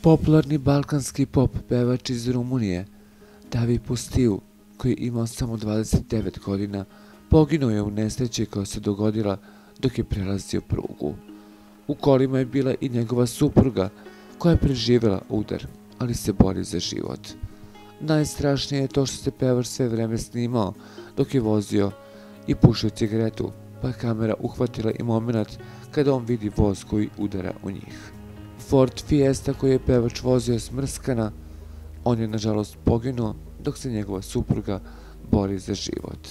Popularni balkanski pop pevač iz Rumunije, Davi Pustiju, koji imao samo 29 godina, poginuo je u nesreći koja se dogodila dok je prelazio prugu. U kolima je bila i njegova supruga, koja je preživjela udar, ali se bori za život. Najstrašnije je to što se pevač sve vreme snimao dok je vozio i pušio cigaretu, pa je kamera uhvatila i moment kada on vidi voz koji udara u njih. Ford Fiesta koji je pevač vozio smrskana, on je nažalost poginuo dok se njegova supruga bori za život.